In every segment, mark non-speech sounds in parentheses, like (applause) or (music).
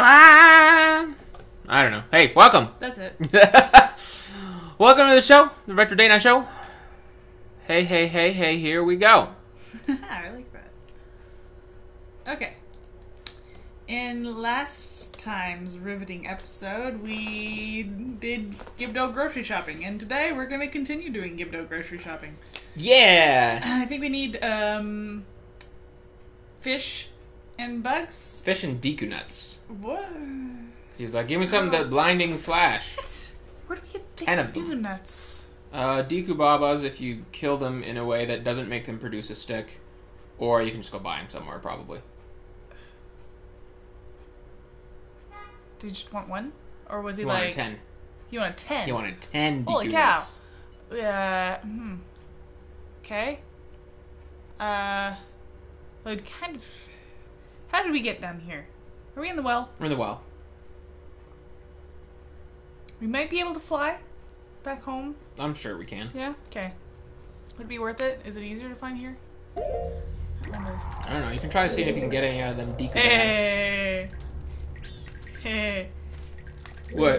I don't know. Hey, welcome. That's it. welcome to the show, the Retro Date Night Show. Hey, hey, hey, hey, here we go. I like that. Okay. In last time's riveting episode, we did Gibdo grocery shopping, and today we're going to continue doing Gibdo grocery shopping. Yeah. I think we need um, fish and bugs. Fish and Deku nuts. What? He was like, give me something that blinding flash. What? Where do we get Ten of them. Nuts? Uh, Deku Babas, if you kill them in a way that doesn't make them produce a stick, or you can just go buy them somewhere, probably. Did you just want one, or was he You like ten. You wanted ten. You wanted ten Deku Holy cow. nuts. Uh, hmm. Okay. Uh, well, kind of. How did we get down here? Are we in the well? We're in the well. We might be able to fly back home. I'm sure we can. Yeah. Okay. Would it be worth it? Is it easier to find here? I wonder. I don't know. You can try seeing if you can get any out of them nuts. Hey. Hey. What?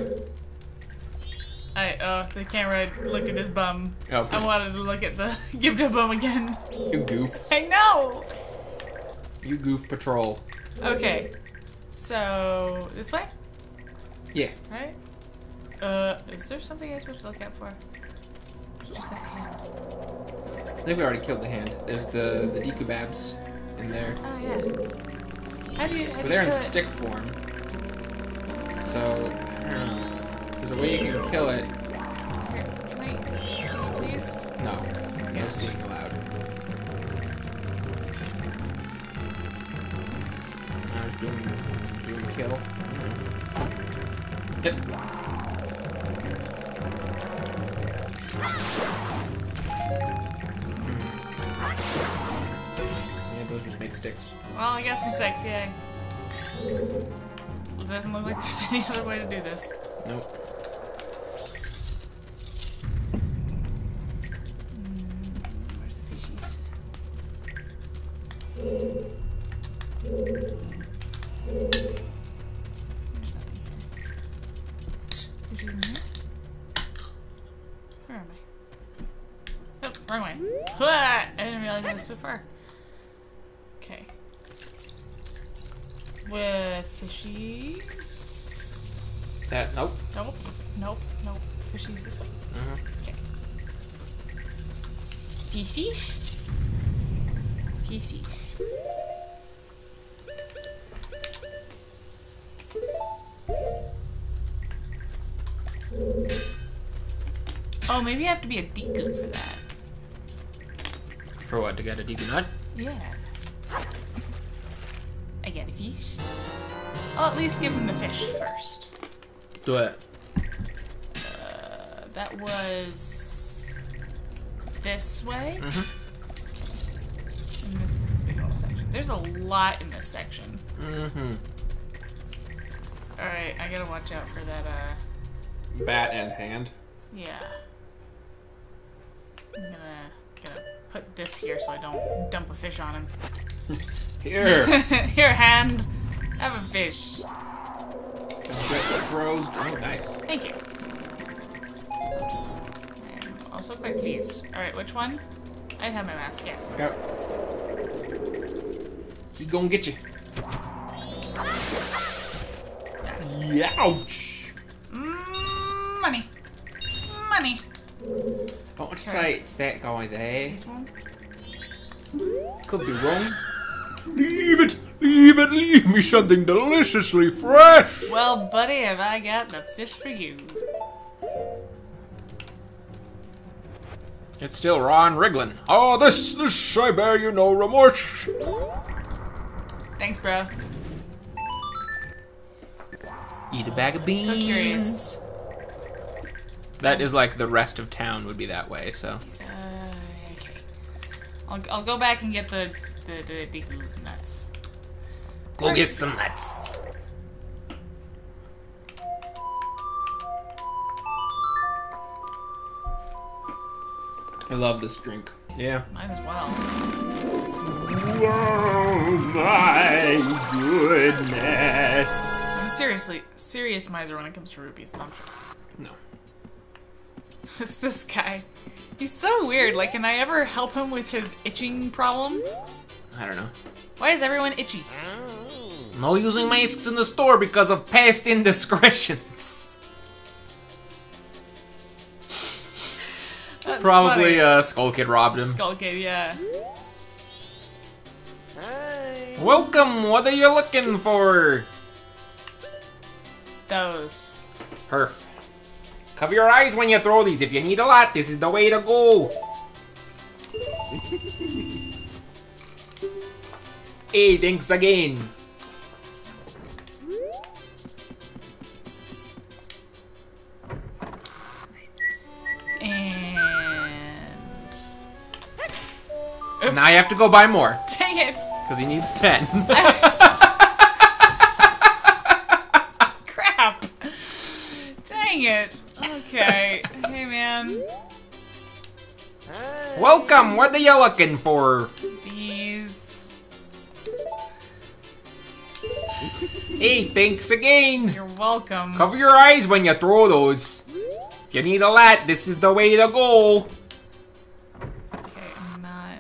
I oh the camera looked at his bum. Oh, I wanted to look at the (laughs) Gibdo bum again. you goof. I know. You goof patrol. Okay. So this way. Yeah. Right? Uh, is there something I'm supposed to look out for? Just that hand. I think we already killed the hand. There's the the Deku Babs in there. Oh yeah. How do you? How But do they're you in kill it? stick form. So. There's a way you can kill it. Here, can I please? No. No seeing allowed. Doing kill. Yeah, those just make sticks. Well, I got some sticks. Yay. It doesn't look like there's (laughs) any other way to do this. Nope. To be a deacon for that. For what, to get a Deku Nut? Yeah. I get a fish. I'll at least give him the fish first. Do it. Uh, that was this way. Mm-hmm. In this big old section. There's a lot in this section. Mm-hmm. Alright, I gotta watch out for that, uh, Bat and hand. yeah. I'm gonna, gonna put this here so I don't dump a fish on him. (laughs) Here. (laughs) here, hand! Have a fish. Throws. Oh, nice. Thank you. I'm also quick pleased. Alright, which one? I have my mask, yes. Go. He gonna get you. Ouch. Money. Money. I want to say it's that guy there. This one? Could be wrong. Leave it! Leave it! Leave me something deliciously fresh! Well, buddy, have I got the fish for you. It's still raw and wriggling. Oh, ah, this, this, I bear you no remorse. Thanks, bro. Eat a bag of beans. So curious. That is like the rest of town would be that way, so. Uh, okay. I'll, I'll go back and get the the, the Deku nuts. Go get some nuts. I love this drink. Yeah. Might as well. Oh my goodness. I'm seriously serious miser when it comes to rupees. I'm sure. No. It's (laughs) this guy. He's so weird. Like, can I ever help him with his itching problem? I don't know. Why is everyone itchy? No using masks in the store because of past indiscretions. (laughs) Probably funny. uh, Skull Kid robbed him. Skull Kid, yeah. Welcome, what are you looking for? Those. Perf. Cover your eyes when you throw these. If you need a lot, this is the way to go. (laughs) hey, thanks again. And. Oops. Now you have to go buy more. (laughs) Dang it! Because he needs 10. (laughs) Crap! Dang it! Okay. Hey, man. Welcome, what are you looking for? These. Hey, thanks again. You're welcome. Cover your eyes when you throw those. If you need a lot, this is the way to go. Okay, I'm not.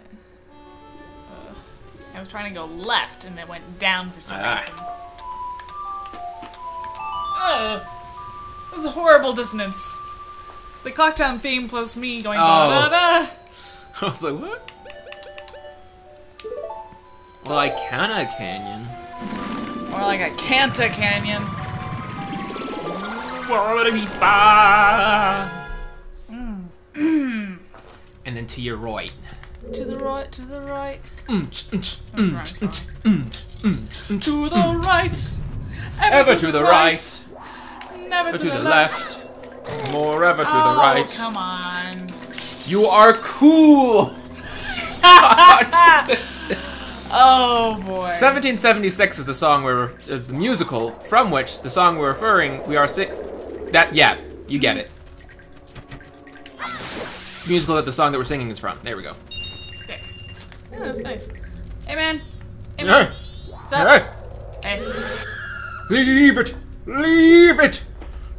Ugh. I was trying to go left and it went down for some Ah. reason. Ugh. Is a horrible dissonance. The Clock Town theme plus me going Oh. da da da. I was like, what? Well, I can a canyon. More like a Canta Canyon. (clears throat) and then to your right. To the right, to the right. Mm, the wrong song. To the right. Ever to the right, Never to, to the left, more ever to oh, the right. come on. You are cool. (laughs) Oh boy. 1776 is the song we're is the musical from which the song we're referring we are si- that yeah you get it. The musical that the song that we're singing is from. There we go. Okay. Yeah, that's nice. Hey man. Hey man. Hey, What's up? hey, Hey. leave it, leave it,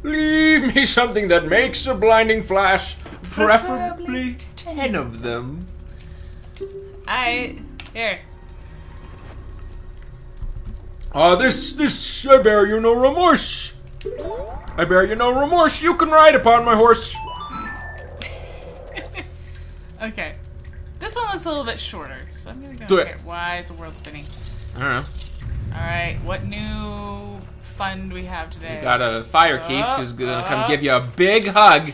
leave me something that makes a blinding flash, preferably ten of them. I here. Ah, this, this, I bear you no remorse. I bear you no remorse. You can ride upon my horse. (laughs) Okay. This one looks a little bit shorter, so I'm gonna go. Do it. Why is the world spinning? I don't know. All right. What new fun we have today? We Got a fire case Uh, who's gonna uh. come give you a big hug.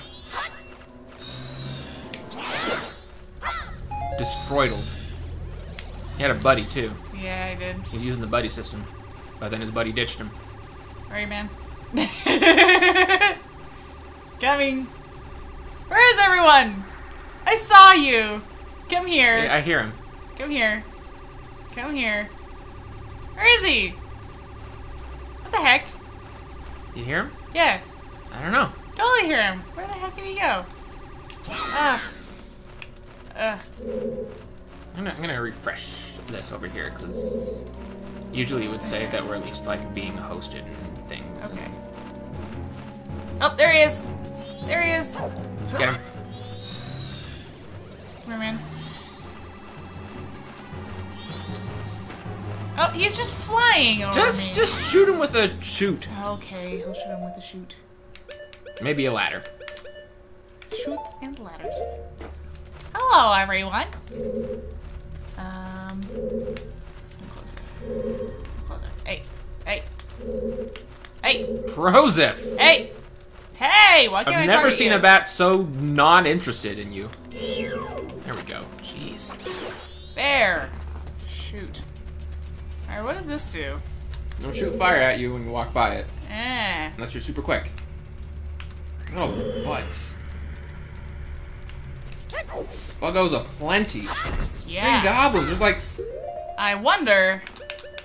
Destroyed. He had a buddy too. Yeah, I did. He was using the buddy system, but then his buddy ditched him. Where are you, man. (laughs) Coming. Where is everyone? I saw you. Come here. Yeah, I hear him. Come here. Come here. Where is he? What the heck? You hear him? Yeah, I don't know. totally hear him. Where the heck did he go? Ah. Ugh. I'm gonna, I'm gonna refresh this over here because usually it would say that we're at least like being hosted and things. and- Okay. Oh, there he is. There he is. Get him. Come here, man. Oh, he's just flying over Just me. just shoot him with a shoot. Okay, I'll shoot him with a shoot. Maybe a ladder. Shoots and ladders. Hello, everyone. Um. Hey, hey, hey, Prozif! hey, hey! Why can't I I've never seen a bat so non-interested in you. There we go. Jeez. There. Shoot. All right, what does this do? Don't shoot fire at you when you walk by it, Eh. unless you're super quick. Look at all those bugs. Buggos aplenty. Yeah. And goblins. There's like I wonder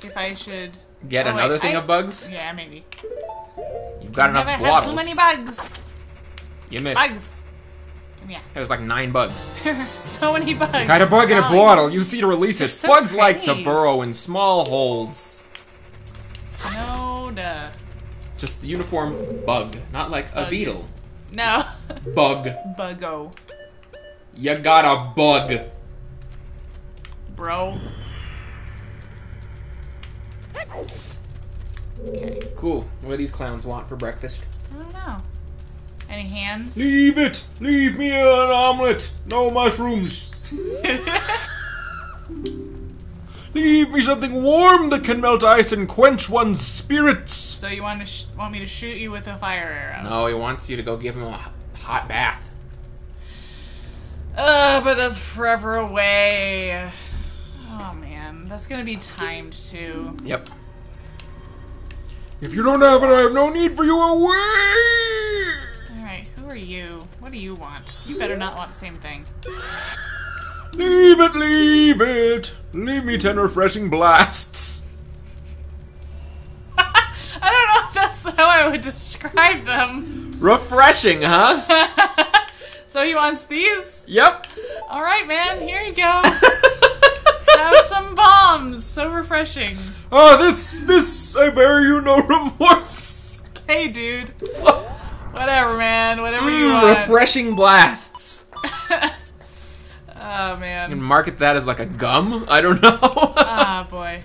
if I should. get Oh, wait, another thing I- of bugs. Yeah, maybe. You've got Never enough had too many bugs. You missed. Bugs. Yeah. There's like nine bugs. (laughs) There are so many bugs. Got a bug in a bottle. You see to release it. so Bugs like to burrow in small holes. No, duh. Just the uniform bug, not like a beetle. No. (laughs) Bug. Buggo. You got a bug. Bro. Okay. Cool. What do these clowns want for breakfast? I don't know. Any hands? Leave it. Leave me an omelet. No mushrooms. (laughs) Leave me something warm that can melt ice and quench one's spirits. so you want to sh- want me to shoot you with a fire arrow? No, he wants you to go give him a hot bath. Uh, but that's forever away. Oh man, that's gonna be timed too. Yep. If you don't have it, I have no need for you away. Are you? What do you want? You better not want the same thing. Leave it, leave it. Leave me ten refreshing blasts. (laughs) I don't know if that's how I would describe them. Refreshing, huh? (laughs) so he wants these? yep. Alright, man, here you go. (laughs) Have some bombs. So refreshing. Oh, this, this, I bear you no remorse. Hey, dude. Whatever, man. Whatever you Mm, want. refreshing blasts. (laughs) oh, You can man. market that as like a gum? I don't know. (laughs) Ah, boy.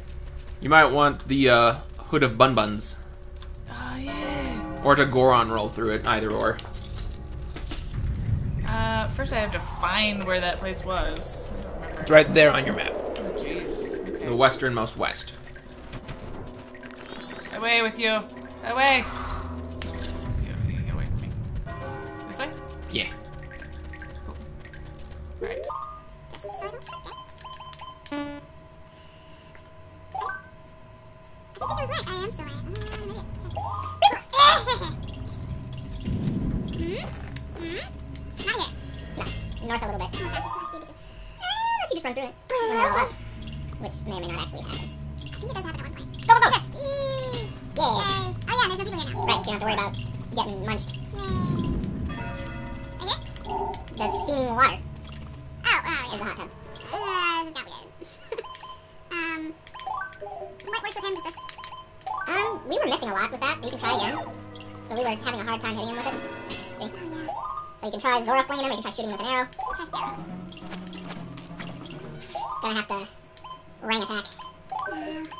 you might want the uh, hood of Bun Buns. Oh, yeah. Or to Goron roll through it, either or. Uh, first I have to find where that place was. I don't remember. It's right there on your map. Oh, jeez. The westernmost west. Away with you. Away. Not here. No. North a little bit. Oh, my gosh, it's so happy to go. Unless you just run through it. Oh, when they're all up. Which may or may not actually happen. I think it does happen at one point. Go, go, go! Yes! Eee! Yay! Oh yeah, there's no people here now. Right, you don't have to worry about getting munched. The steaming water. Oh, oh. Is the hot tub. Uh, this (laughs) is um, what works with him is this? Um, we were missing a lot with that. You can try again. So we were having a hard time hitting him with it. See? Oh, yeah. So you can try Zora flinging him, or you can try shooting with an arrow. Check arrows. Gonna have to ring attack. That's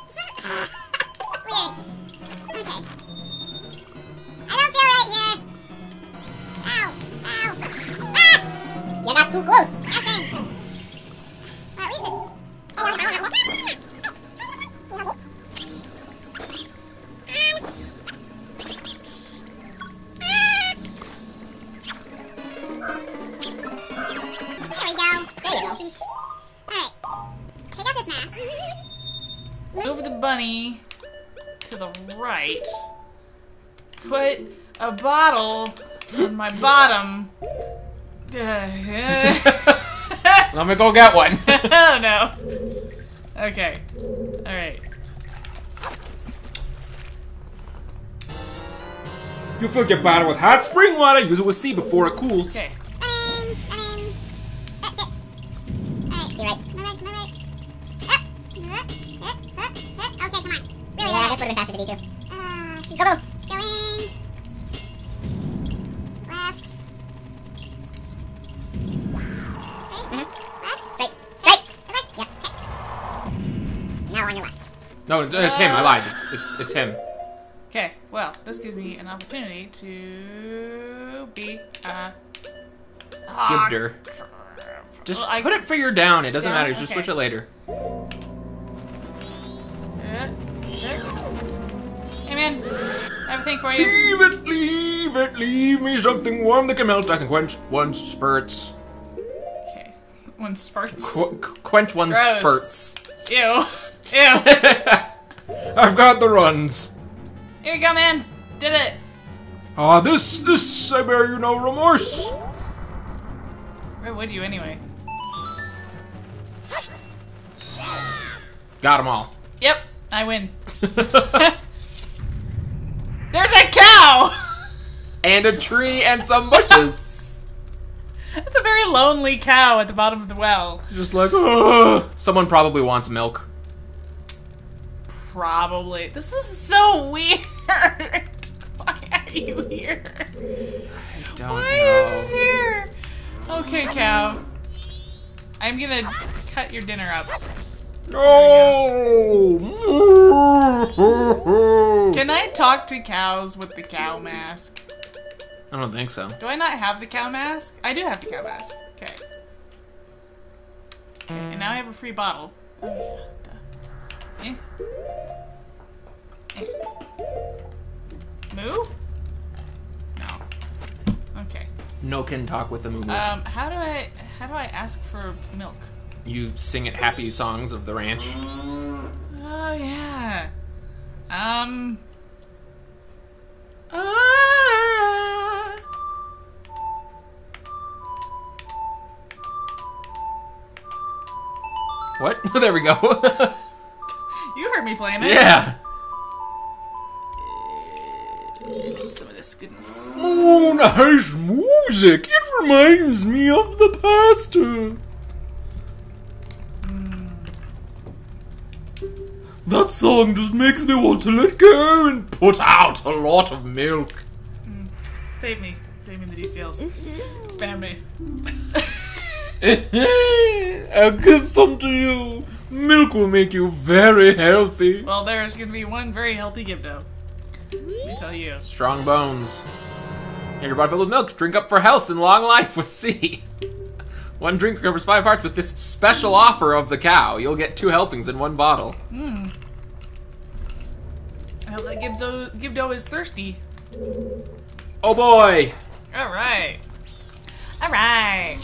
go get one. (laughs) oh no. Okay. Alright. you fill your bottle with hot spring water. Use it with C before it cools. Okay. It's, him. Okay, well, this gives me an opportunity to be a Gibder. Just Well, I- put it figure down. It doesn't Down? matter. Just Okay. switch it later. Uh, yeah. Hey man, I have a thing for you. Leave it, leave it, leave me something warm that can melt ice and quench one's spurts. Okay, (laughs) one sparks. Qu- qu- quench one's Gross. spurts. Ew, ew. (laughs) I've got the runs. Here you go, man. Did it. Ah, this, this, I bear you no remorse. Where would you anyway? Got them all. Yep, I win. (laughs) There's a cow. (laughs) and a tree and some bushes. That's a very lonely cow at the bottom of the well. Just like, "Ugh." someone probably wants milk. Probably. This is so weird. (laughs) Why are you here? Don't Why know. is this here? Okay, cow. I'm gonna cut your dinner up. No. Can I talk to cows with the cow mask? I don't think so. Do I not have the cow mask? I do have the cow mask. Okay. Okay, and now I have a free bottle. Oh, yeah. Eh. Eh. Moo? No. Okay. No can talk with the moo. Um, how do I how do I ask for milk? you sing it happy songs of the ranch. Oh yeah. Um. Ah. What? (laughs) there we go. (laughs) You heard me playing it. yeah. Some of this goodness. Oh, nice music. It reminds me of the pasta. Hmm. That song just makes me want to let go and put out a lot of milk. Hmm. Save me. Save me the details. Spam me. (laughs) I'll give some to you. Milk will make you very healthy. Well, there's gonna be one very healthy Gibdo. Let me tell you. Strong bones. Here, your bottle filled with milk. Drink up for health and long life with C. (laughs) One drink covers five hearts with this special offer of the cow. You'll get two helpings in one bottle. Hmm. I hope that Gibdo, Gibdo is thirsty. Oh boy! Alright. Alright.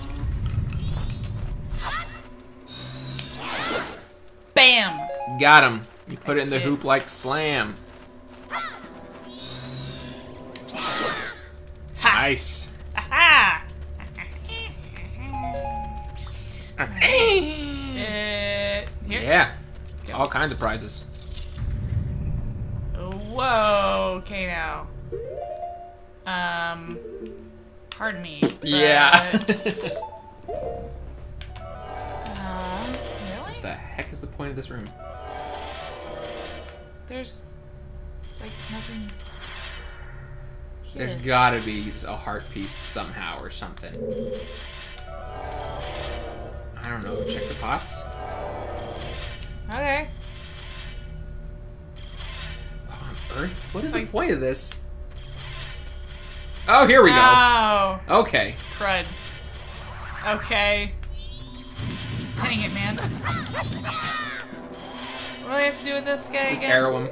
Bam! Got him. You put it in the Okay. hoop like slam. Ha! Nice. Aha! Uh, here. Yeah. All kinds of prizes. Whoa. Okay, now. Um. Pardon me. Yeah. uh, (laughs) really? The heck is the point of this room? There's like nothing. Here. There's gotta be a heart piece somehow or something. I don't know. Check the pots. Okay. What on earth? What is Like- the point of this? Oh, here we go. Oh, Okay. crud. Okay. Dang it, man. What do I have to do with this guy again? Arrow him.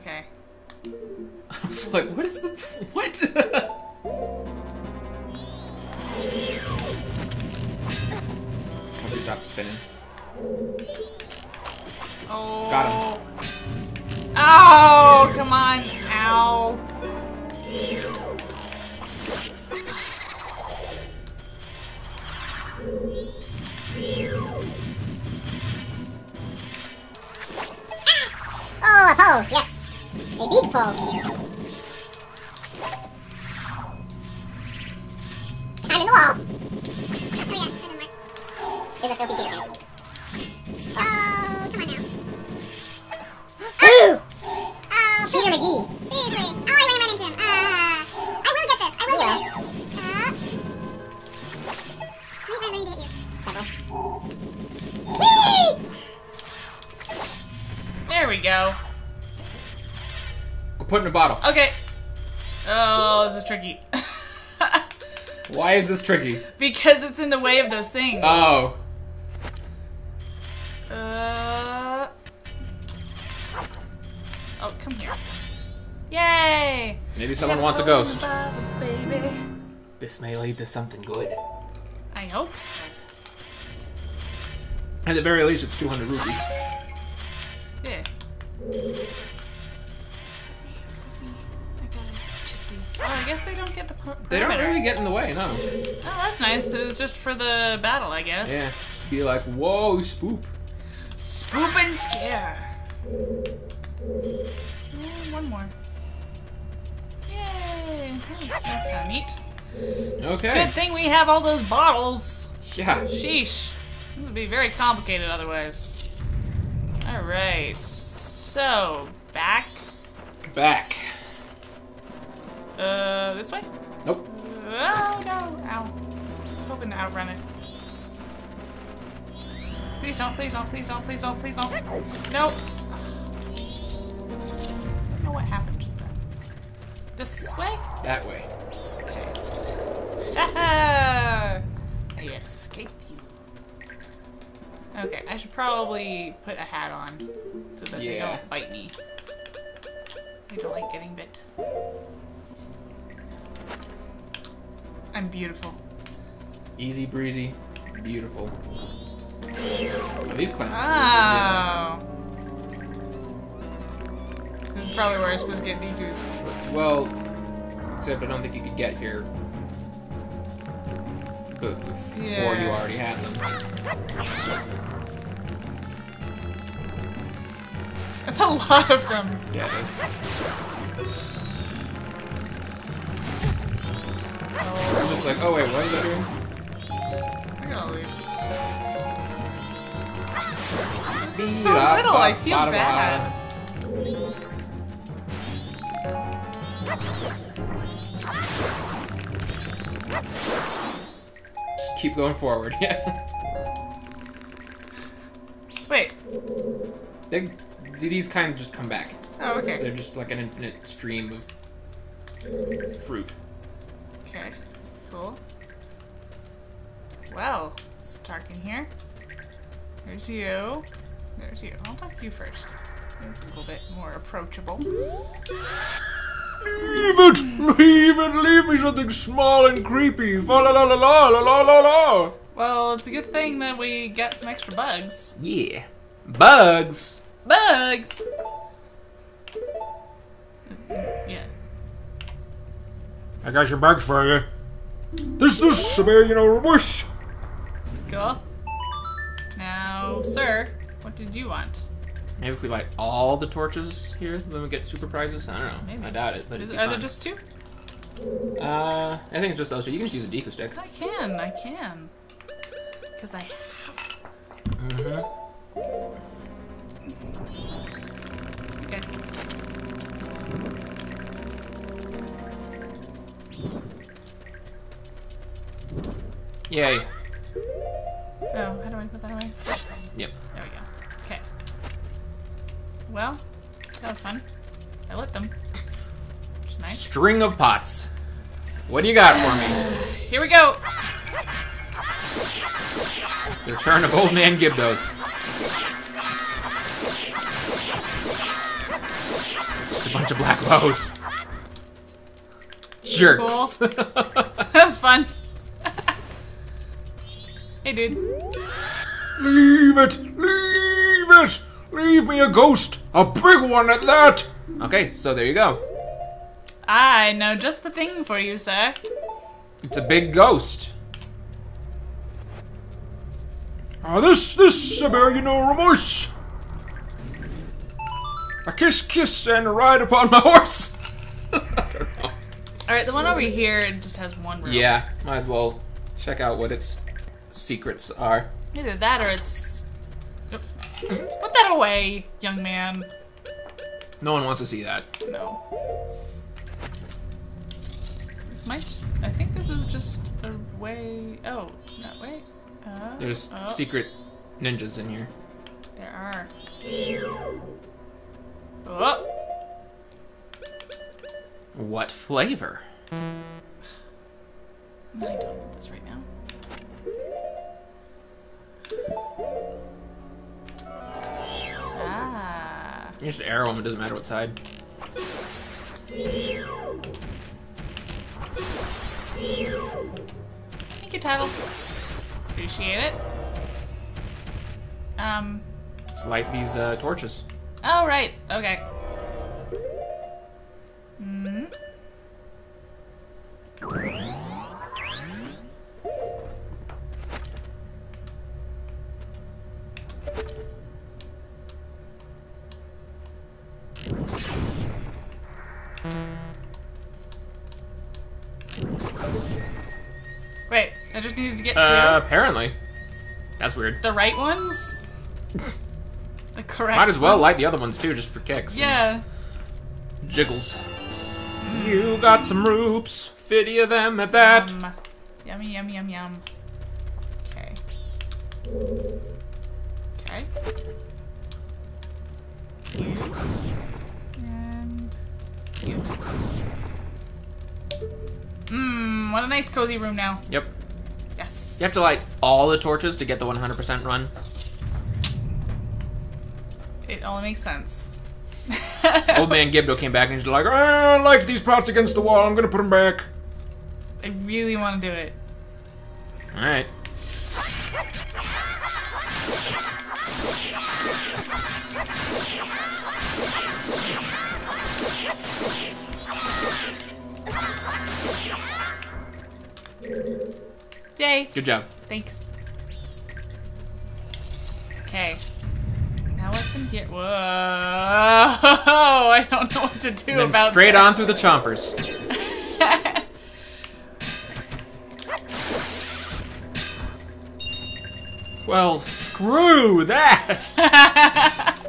Okay. (laughs) I was like, what is the what? Once he stops spinning. Oh. Got Oh, come on. Ow. Ah! Oh, a pole, yes. A big pole. I'm the wall. Oh, yeah. There's a filthy cheater this tricky? because it's in the way of those things. Oh. Uh. Oh, come here. Yay! Maybe someone wants a ghost. Baby. This may lead to something good. I hope so. At the very least, it's 200 rupees. Get in the way, no. Oh, that's nice. It's just for the battle, I guess. Yeah. Just be like, whoa, spoop. Spoop and scare. And one more. Yay! That's, that's kind of neat. Okay. Good thing we have all those bottles. Yeah. Sheesh. This would be very complicated otherwise. Alright. So, back. Back. Uh, this way? Nope. Oh, no. Ow. Hoping to outrun it. Please don't, please don't, please don't, please don't, please don't. Nope. I don't know what happened just then. This way? That way. Okay. (laughs) I escaped you. Okay, I should probably put a hat on so that they don't bite me. I don't like getting bit. I'm beautiful. Easy breezy. Beautiful. Oh, these clowns. Oh. This is probably where I'm supposed to get Defus. Well, except I don't think you could get here be- before Yeah. you already had them. That's a lot of them. Yeah, it is. I was just like, oh wait, what are you doing? All these. This so little, I feel bad. Just keep going forward. (laughs) Yeah. Wait. They, these kind of just come back. Oh, So okay. they're just like an infinite stream of fruit. Okay. Cool. Well, it's dark in here. There's you. There's you. I'll talk to you first. A little bit more approachable. Leave it! Leave it! Leave me something small and creepy! Fa la la la la la la la la! Well, it's a good thing that we got some extra bugs. Yeah. Bugs! Bugs! Yeah. I got your bugs for you. This is Siberian Overbush. Cool. Sir, what did you want? Maybe if we light all the torches here, then we get super prizes. I don't know. Maybe. I doubt it, but Is, are there just two? Uh, I think it's just those two. You can just use a Deku stick. I can, I can. Because I have Mm-hmm. Guys. Yay. Oh, how do I put that away? Yep. There we go. Okay. Well, that was fun. I lit them. Which is nice. String of pots. What do you got for me? (sighs) Here we go! The return of Old Man Gibdos. Just a bunch of black woes. Jerks. (laughs) That was fun. (laughs) hey, dude. Leave it! Leave it! Leave me a ghost! A big one at that! Okay, so there you go. I know just the thing for you, sir. It's a big ghost. Ah, this, this I bear you no remorse. A kiss, kiss, and a ride upon my horse. (laughs) I don't know. Alright, the one over here just has one room. Yeah, might as well check out what its secrets are. Either that or it's. Put that away, young man. No one wants to see that. No. This might just. I think this is just a way. Oh, that way? Uh, There's oh, secret ninjas in here. There are. Oh! What flavor? (sighs) I don't want this right now. Ah. You just arrow them, it doesn't matter what side. Thank you, Tatl. Appreciate it. Um. Let's light these uh, torches. Oh, right. Okay. Hmm. Just needed to get Uh, two. apparently. That's weird. The right ones. The correct. Might as well ones. light the other ones too, just for kicks. Yeah. Jiggles. You got some roops. Fifty of them at that. Um, yummy, yum, yum, yum. Okay. Okay. And you. Mmm, what a nice cozy room now. Yep. Yes. You have to light all the torches to get the 100% run. It only makes sense. (laughs) Old man Gibdo came back and he's like, "Ah, I like these pots against the wall. I'm gonna put them back. I really want to do it. all right. Yay. Good job. Thanks. Okay. Now what's in here? Whoa! (laughs) I don't know what to do And then about straight that. on through the chompers. (laughs) Well, screw that! (laughs)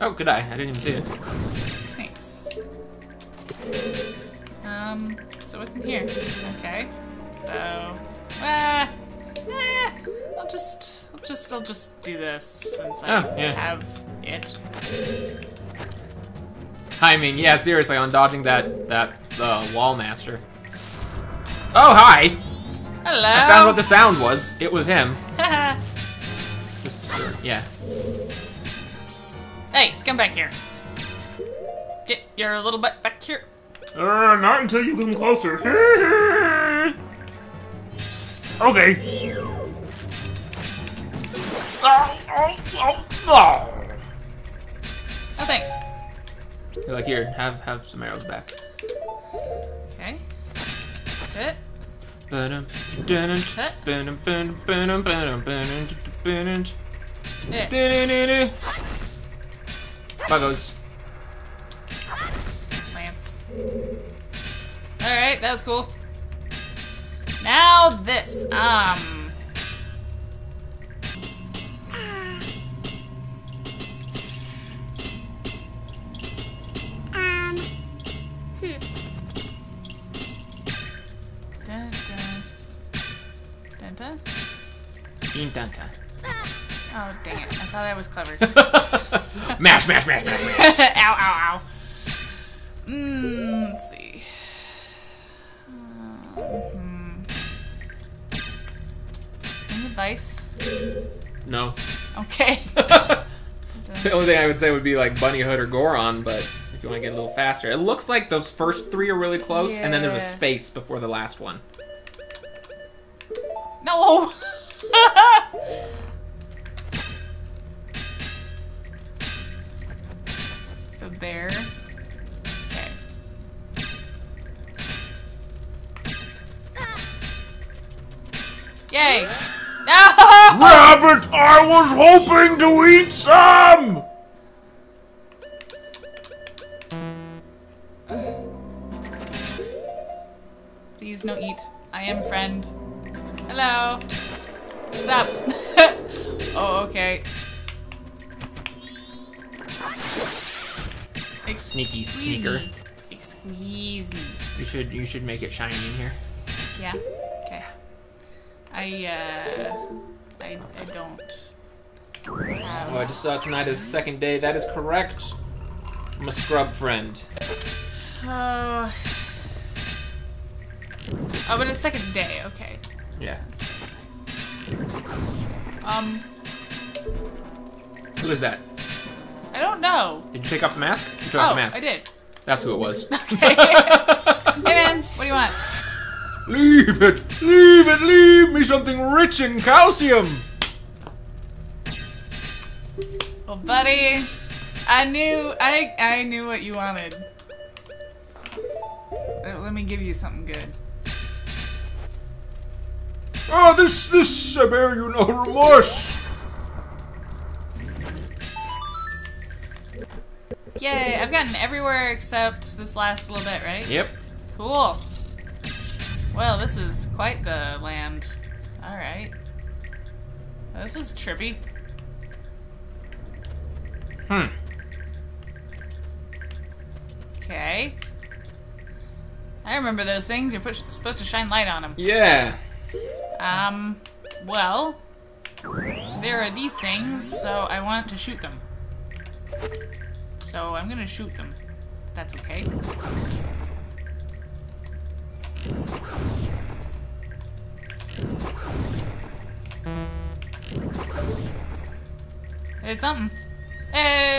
oh, good eye. I didn't even see it. Thanks. Um. So what's in here? Okay. So. Ah. Eh, I'll just. I'll just. I'll just do this since I Oh, yeah. have it. Timing, yeah, seriously, on dodging that that uh, Wallmaster. Oh, hi! Hello. I found what the sound was. It was him. (laughs) Just, yeah. hey, come back here. Get your little butt back here. Uh, not until you come closer. (laughs) okay. Oh, oh, oh, oh. Oh, thanks. You're like, here, have have some arrows back. Okay. Good. Yeah. Buggos. Lance. Alright, that was cool. Now this. Um. Um, hmm. Dun, dun. Dun, dun. Dun-dun. Oh, dang it. I thought I was clever. (laughs) Mash, mash, mash, mash, mash. (laughs) ow, ow, ow. Mm, let's see. Um, hmm. Any advice? No. Okay. (laughs) (laughs) The only thing I would say would be like Bunny Hood or Goron, but if you want to get a little faster. It looks like those first three are really close, and then there's a space before the last one. No! (laughs) the bear. Yay! (laughs) No! Rabbit, I was hoping to eat some! Please no eat. I am friend. Hello. What's up? (laughs) oh, okay. Sneaky sneaker. me. Excuse me. You should you should make it shiny in here. Yeah. I uh, I I don't. Have... Oh, I just saw tonight is second day. That is correct. I'm a scrub friend. Oh. Oh, but it's second day. Okay. Yeah. Um, Who is that? I don't know. Did you take off the mask? You took off Oh, the mask. I did. That's who it was. (laughs) Okay. hey man, what do you want? Leave it! Leave it! Leave me something rich in calcium! Well, buddy, I knew I I knew what you wanted. Uh, Let me give you something good. Oh, this, this, I bear you no remorse! Yay! I've gotten everywhere except this last little bit, right? Yep. Cool. Well, this is quite the land. Alright. This is trippy. Hmm. Okay. I remember those things. You're push- supposed to shine light on them. Yeah. Um, well, there are these things, so I want to shoot them. So I'm gonna shoot them. That's okay. It's something. Hey.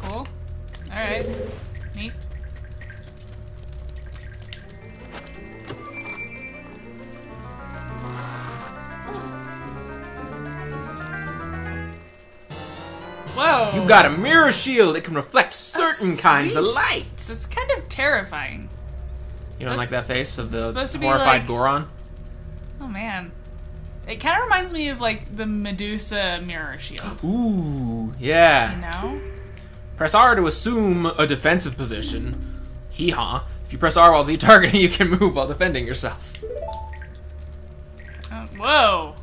Cool. Alright. Whoa! You got a mirror shield. that can reflect certain That's kinds of light. That's kind of terrifying. You don't like that face of the supposed to be horrified like- Goron? Oh man. It kind of reminds me of like the Medusa mirror shield. (gasps) Ooh, yeah. You yeah. know? Press R to assume a defensive position. Hee haw. If you press R while Z targeting, (laughs) you can move while defending yourself. Oh, whoa!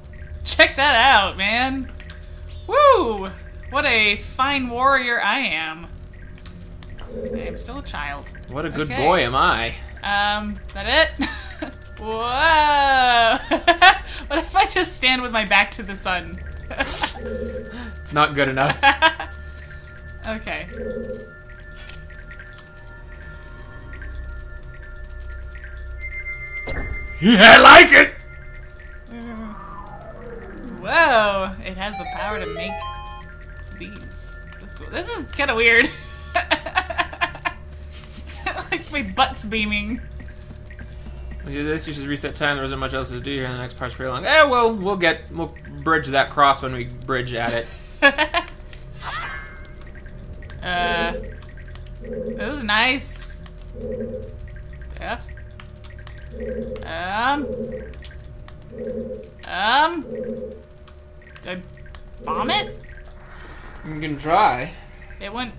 Check that out, man! Woo! What a fine warrior I am. I'm still a child. What a good Okay. boy am I. Um, that it? (laughs) Whoa! (laughs) what if I just stand with my back to the sun? (laughs) It's not good enough. okay. I like it. Whoa! It has the power to make these. Cool. This is kind of weird. (laughs) like my butt's beaming. You do this, you should reset time. There isn't much else to do here. The next part's pretty long. Eh, well, we'll get, we'll bridge that cross when we bridge at it. (laughs) uh, this is nice. F. Um. Um. Do I bomb it? You can try. It went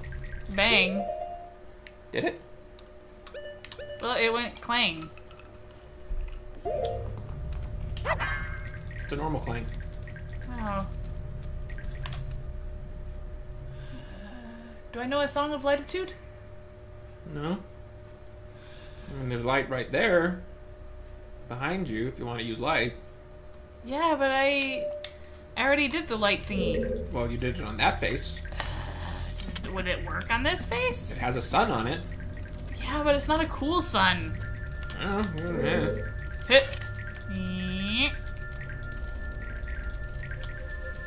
bang. Did it? Well, it went clang. It's a normal clang. Oh. Do I know a song of latitude? No. I mean, there's light right there. Behind you, if you want to use light. Yeah, but I, I already did the light thingy. Well, you did it on that face. Would it work on this face? It has a sun on it. Yeah, but it's not a cool sun. Oh, yeah.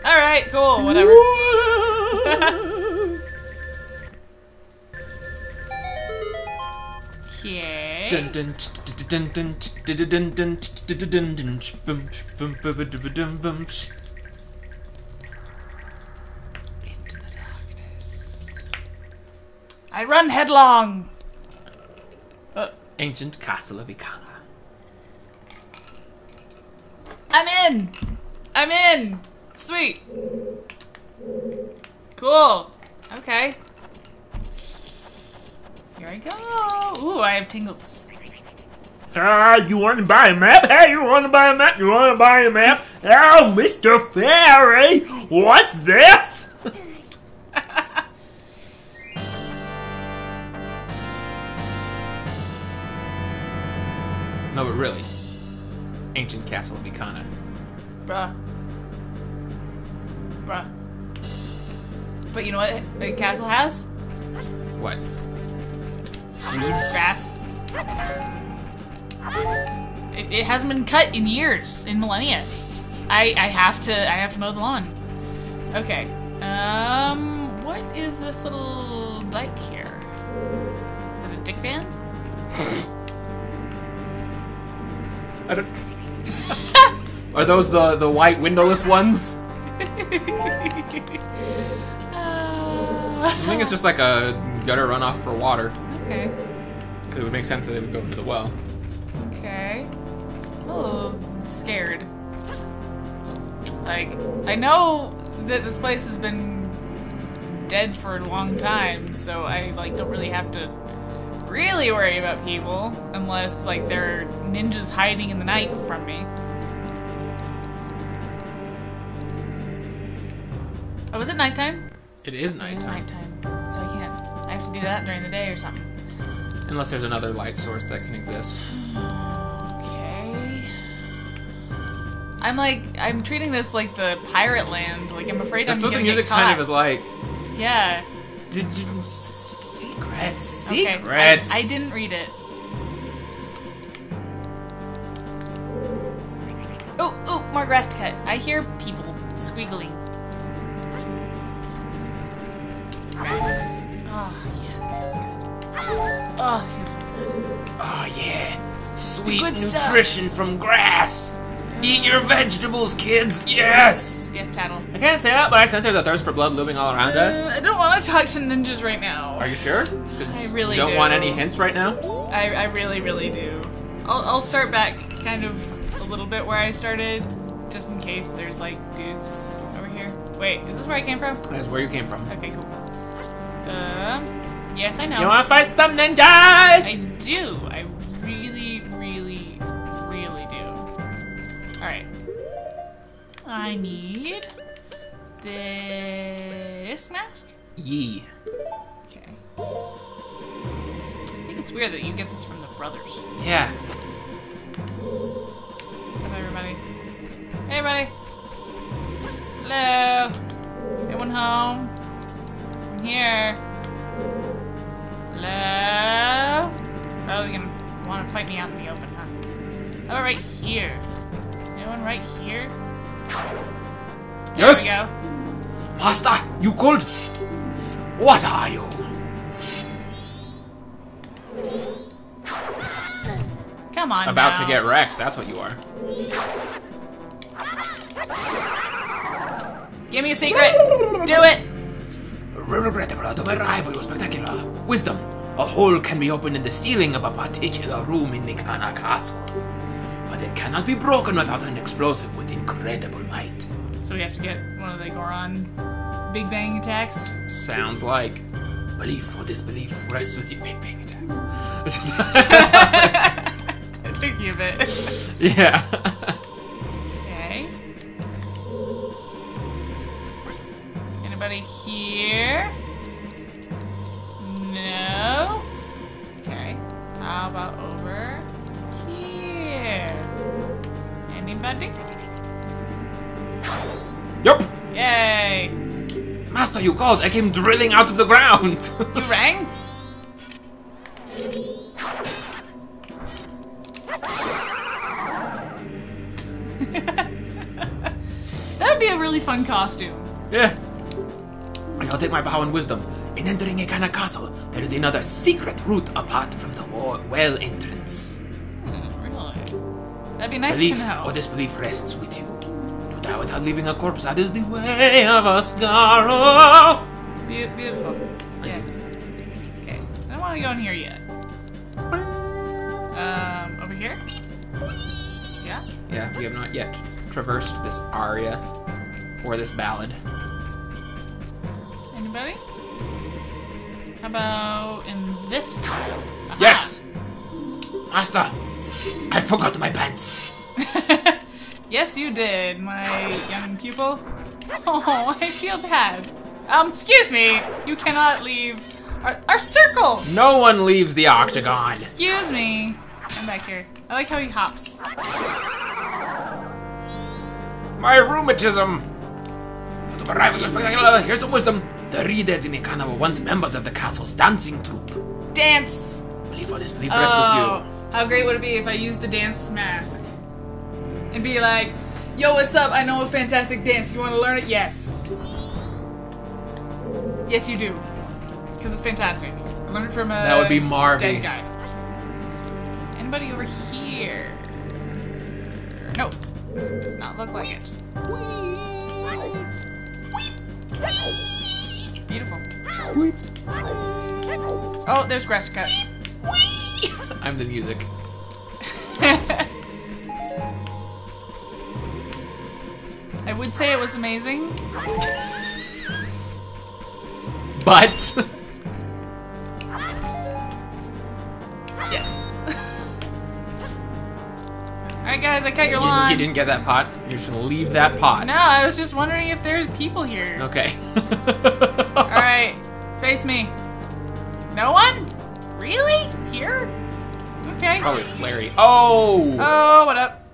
All right, cool, whatever. Okay. Dun dun t- dun dun t- dun dun dun t- dun dun dun ch- bum ch- bum bu- bu- du- bu- dum bum ch. Into the darkness. I run headlong. Uh, Ancient castle of Ikana. I'm in. I'm in. Sweet. Cool. Okay. Here I go. Ooh, I have tingles. Ah, you want to buy a map? Hey, you want to buy a map? You want to buy a map? Oh, Mr. Fairy, what's this? No, but really. Ancient castle of Ikana. Bruh. Bruh. But you know what a castle has? What? Grass. It, it hasn't been cut in years, in millennia. I I have to I have to mow the lawn. Okay. Um, what is this little dike here? Is it a dick van? (laughs) I don't. (laughs) Are those the the white windowless ones? Uh, I think it's just like a gutter runoff for water. okay. So it would make sense that they would go into the well. Okay. A little scared. Like, I know that this place has been dead for a long time, so I like don't really have to really worry about people unless like there are ninjas hiding in the night from me. Oh, is it nighttime? It is It is nighttime. nighttime, so I can't. I have to do that during the day or something. Unless there's another light source that can exist. Okay. I'm like, I'm treating this like the pirate land. Like, I'm afraid That's I'm gonna get caught. That's what the music kind of is like. Yeah. Did you secrets? Okay. Secrets. I, I didn't read it. Oh, oh, more grass to cut. I hear people squiggling. Grass. Oh, yeah, feels good. Ah, oh, that feels so good. Oh yeah, sweet good stuff. nutrition from grass. Eat your vegetables, kids. Yes. Yes, Tatl. I can't say that, but I sense there's a thirst for blood looming all around us. Uh, I don't want to talk to ninjas right now. Are you sure? I really you don't do. want any hints right now. I, I really, really do. I'll, I'll start back kind of a little bit where I started, just in case there's like dudes over here. Wait, is this where I came from? That's where you came from. Okay, cool. Um, yes, I know. You want to fight some ninjas? I do. I really, really, really do. Alright. I need this mask. Yee. Okay. I think it's weird that you get this from the brothers. Yeah. Up, everybody? Hey, everybody. Hello. Anyone home? I'm here. Hello. Oh, Probably gonna want to fight me out in the open, huh? About right here? Anyone right here? There Yes. we go. Master, you called? What are you? Come on. About to get wrecked. That's what you are. Give me a secret. Do it. Regrettable out of arrival, your spectacular wisdom. A hole can be opened in the ceiling of a particular room in Ikana Castle. But it cannot be broken without an explosive with incredible might. So we have to get one of the Goron Big Bang attacks. Sounds like belief or disbelief rests with you. Big bang attacks. It took you a bit. yeah. You called. I came drilling out of the ground. You rang? (laughs) that would be a really fun costume. yeah. I'll take my power and wisdom. In entering Ikana Castle, there is another secret route apart from the well entrance. Hmm, really? That'd be nice Belief to know. or disbelief rests with you. Die without leaving a corpse, that is the way of a Scarrow. Be- beautiful. Yes. Okay. I don't want to go in here yet. Um, over here? Yeah? Yeah, we have not yet traversed this aria or this ballad. Anybody? How about in this tile? Yes! Master, I forgot my pants. (laughs) yes, you did, my young pupil. Oh, (laughs) I feel bad. Um, excuse me. You cannot leave our, our circle. No one leaves the octagon. Excuse me. Come back here. I like how he hops. My rheumatism. To arrive at your spectacular, here's some wisdom. The Redeads in Ikana were once members of the castle's dancing troupe. Dance. Believe or disbelief rests with Oh, you. how great would it be if I used the dance mask and be like, "Yo, what's up? I know a fantastic dance. You want to learn it? Yes. Yes, you do, because it's fantastic. I learned it from a That would be Marvy. dead guy. Anybody over here? Nope. Does not look like it. Beautiful. Oh, there's grass to cut. I'm the music. I would say it was amazing. But (laughs) Yes. Alright, guys, I cut your you, lawn. you didn't get that pot. You should leave that pot. No, I was just wondering if there's people here. Okay. Alright, face me. No one? Really? Here? Okay. Probably Flary. Oh. Oh, what up?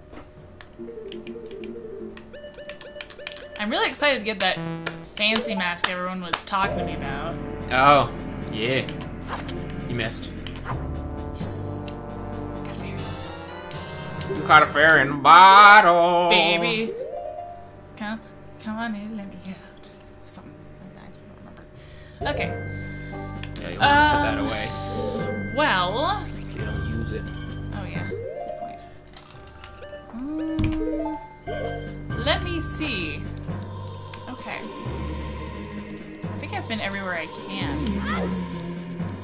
I'm really excited to get that fancy mask everyone was talking to me about. Oh. Yeah. You missed. Got fairy. You caught a fairy in a bottle. Baby. Come, come on in, let me out. Something like that. I don't remember. Okay. Yeah, you want to put that Um, away. Well. You don't use it. Oh yeah. Good point. Mm, let me see. Okay. I think I've been everywhere I can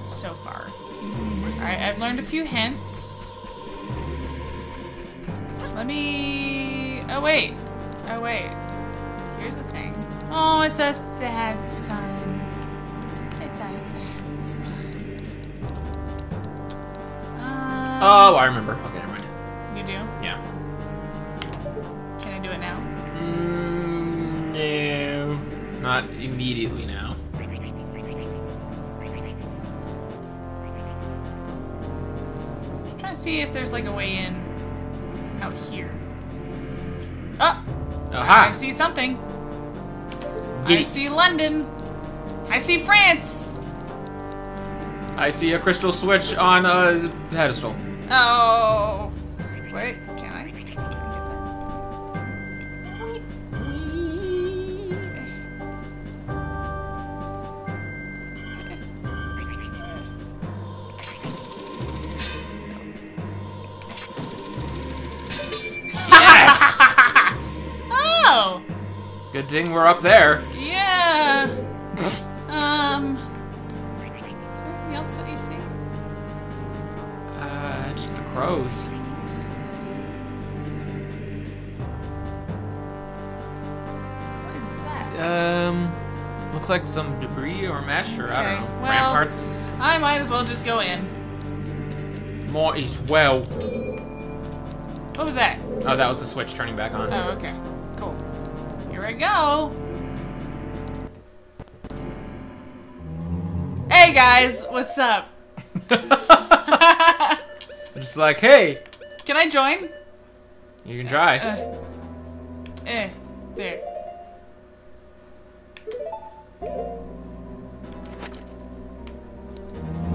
so far. Alright, I've learned a few hints. Let me. Oh, wait. Oh, wait. Here's the thing. Oh, it's a sad sad sun. Um, Oh, I remember. Okay, do it now? Mm, no. Not immediately now. I'm trying to see if there's like a way in out here. Oh! I see something. Get I it. see London. I see France. I see a crystal switch on a pedestal. Oh. Wait, thing we're up there. Yeah. Um. Is there anything else that you see? Uh, just the crows. What is that? Um, looks like some debris or mesh or I don't know. well- Ramparts. I might as well just go in. More as well. What was that? Oh, that was the switch turning back on. Oh, okay. I go. Hey guys, what's up? (laughs) Just like, hey, Can I join? you can try. Uh, eh, there.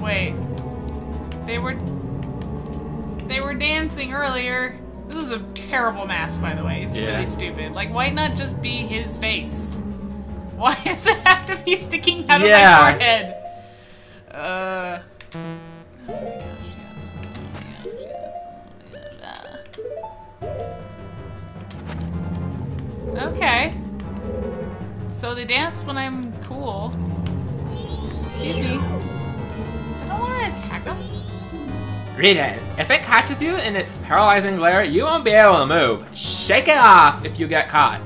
Wait. They were They were dancing earlier. A terrible mask, by the way. It's Yeah. really stupid. Like, why not just be his face? (laughs) Why does it have to be sticking out Yeah. of my forehead? Uh. Oh my gosh, yes. Oh my gosh, yes. Oh my gosh, ah. Okay. So they dance when I'm cool. Excuse me. I don't want to attack them. Read it. If it catches you in its paralyzing glare, you won't be able to move. Shake it off if you get caught.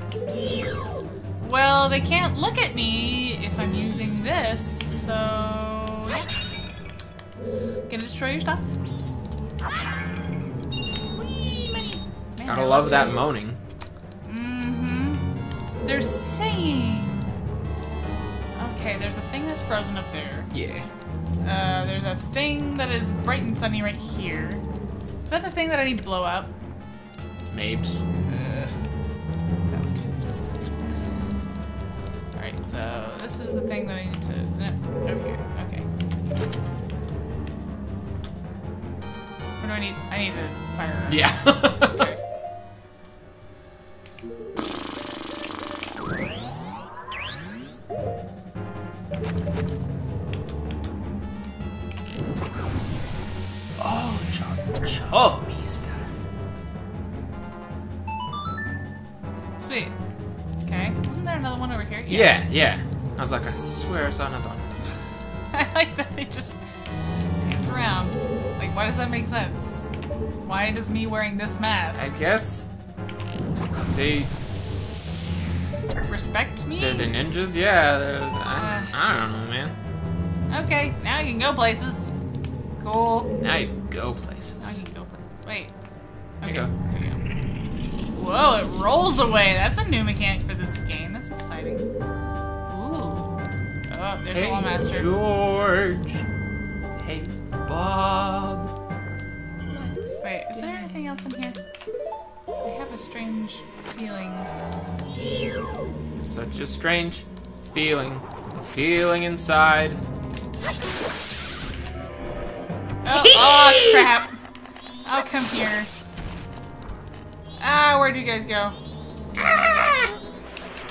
Well, they can't look at me if I'm using this, so. Gonna destroy your stuff? Man, Gotta I love that moaning. Mm-hmm. They're singing. Okay, there's a thing that's frozen up there. Yeah. Uh, there's a thing that is bright and sunny right here. Is that the thing that I need to blow up? Mabes. Uh, that would kind of suck. Alright, so this is the thing that I need to. No, over here. Okay. What do I need? I need to fire. Yeah. (laughs) Okay. Cho- show stuff. Sweet. Okay. Wasn't there another one over here? Yeah, yeah. I was like, I swear I saw another one. (laughs) I like that they just dance around. Like, why does that make sense? Why does me wearing this mask? I guess they respect me? They're the ninjas? Yeah. they're- Uh. I, I don't know, man. Okay, now you can go places. Cool. Now you go places. you can go places. Wait. Okay. go. There you go. Whoa, it rolls away. That's a new mechanic for this game. That's exciting. Ooh. Oh, there's a Hey, wall master. George. Hey, Bob. Wait, is there anything else in here? I have a strange feeling. Such a strange feeling. A feeling inside. Oh, (laughs) oh crap. I'll come here. Ah, where'd you guys go?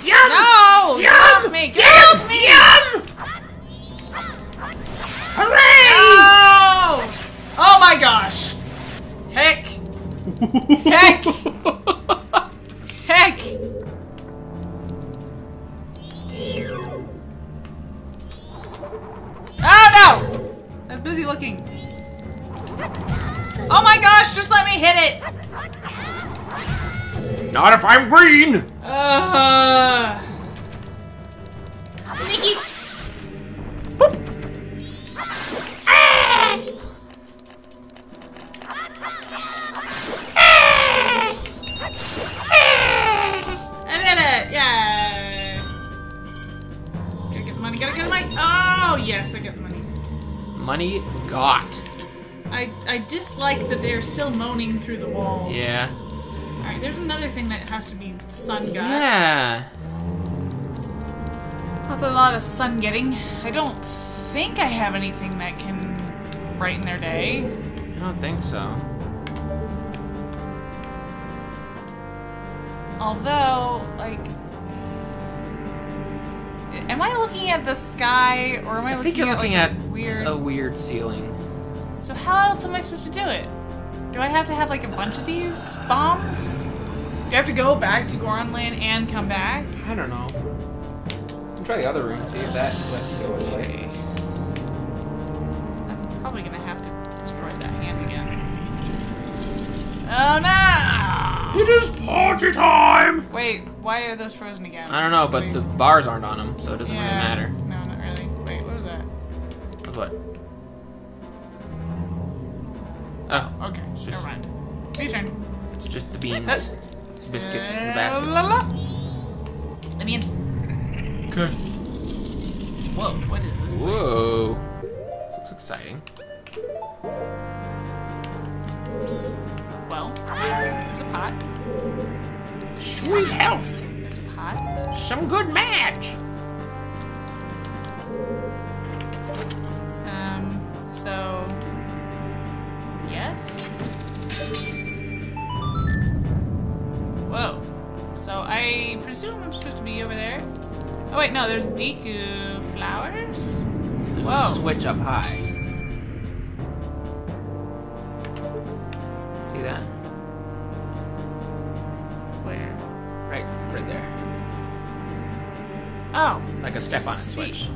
Yum! No! Get off me! Get off me! I'm green! That has to be sun got. Yeah. That's a lot of sun getting. I don't think I have anything that can brighten their day. I don't think so. Although, like, am I looking at the sky or am I, I looking you're at looking like, at a weird? a weird ceiling. So how else am I supposed to do it? Do I have to have like a bunch of these bombs? Do I have to go back to Goron Land and come back? I don't know. Try the other room, see if that lets you go Okay. I'm probably gonna have to destroy that hand again. Oh no! It is party time! Wait, why are those frozen again? I don't know, but Wait. the bars aren't on them, so it doesn't Yeah. really matter. No, not really. Wait, what was that? That's what? Oh, Okay, just- never mind. Your turn. it's just the beans, biscuits, and the baskets. la, la. Let me in. Okay. Whoa, what is this? place? Whoa. This looks exciting. Well, there's a pot. Sweet health. There's a pot. Some good match. Um, so. Yes? I presume I'm supposed to be over there. Oh, wait, no, there's Deku flowers? There's Whoa. a switch up high. See that? Where? Right, right there. Oh. Like a step on a switch.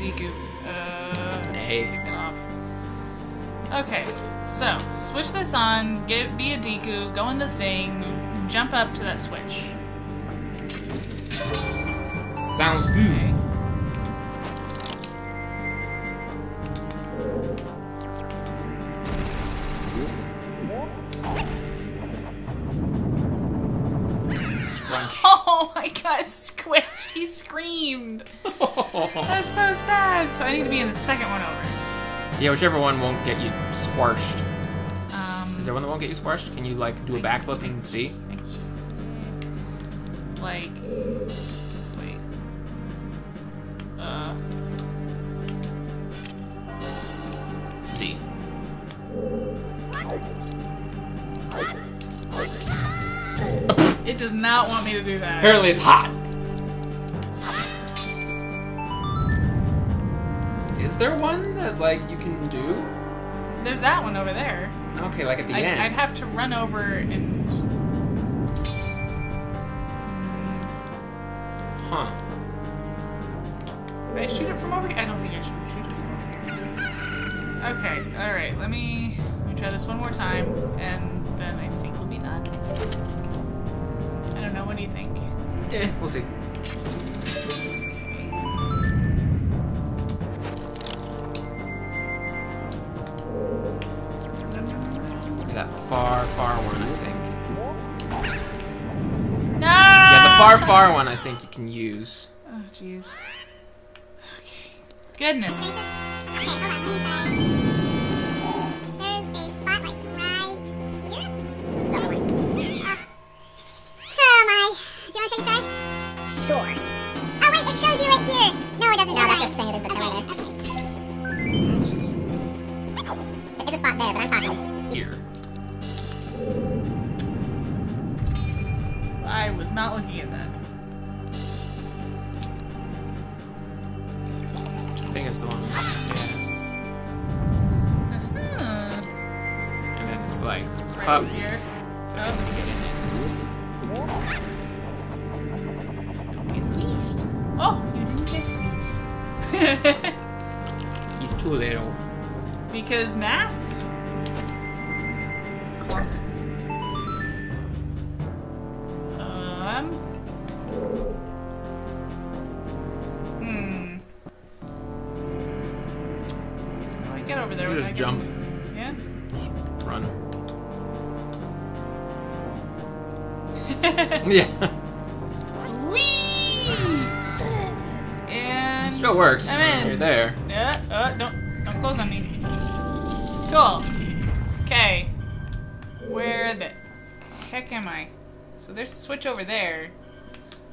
Stuff when I'm a Deku. Uh... Nay. Take that off. Okay, so, switch this on, get be a Deku, go in the thing, jump up to that switch. Sounds good. Scrunch. So I need to be in the second one over. Yeah, whichever one won't get you squashed. Um, Is there one that won't get you squashed? Can you like do a backflip and see? like wait uh See. it does not want me to do that Apparently it's hot. One that like you can do? there's that one over there. Okay, like at the I'd, end. I'd have to run over and. Huh. Did I shoot it from over here? I don't think I should shoot it from over here. Okay, alright, let me, let me try this one more time, and then I think we'll be done. I don't know, what do you think? Eh, we'll see. Far, one, I think. No! Yeah, the far, far one, I think you can use. Oh, jeez. Okay. Goodness. Where the heck am I? So there's a switch over there.